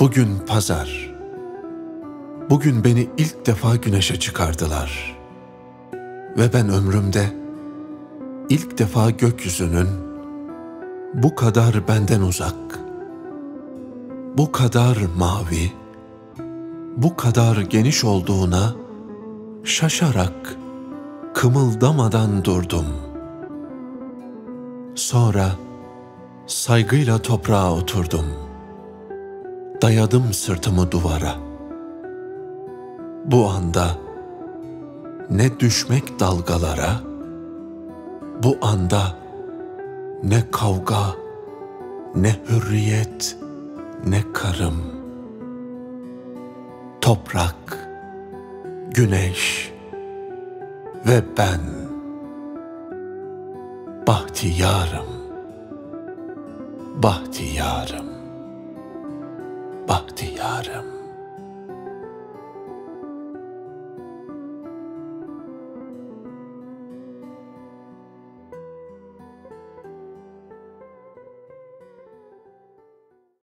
Bugün pazar. Bugün beni ilk defa güneşe çıkardılar. Ve ben ömrümde ilk defa gökyüzünün bu kadar benden uzak, bu kadar mavi, bu kadar geniş olduğuna şaşarak, kımıldamadan durdum. Sonra saygıyla toprağa oturdum.'' Dayadım sırtımı duvara. Bu anda ne düşmek dalgalara, bu anda ne kavga, ne hürriyet, ne karım. Toprak, güneş ve ben bahtiyarım, bahtiyarım bahtiyarım.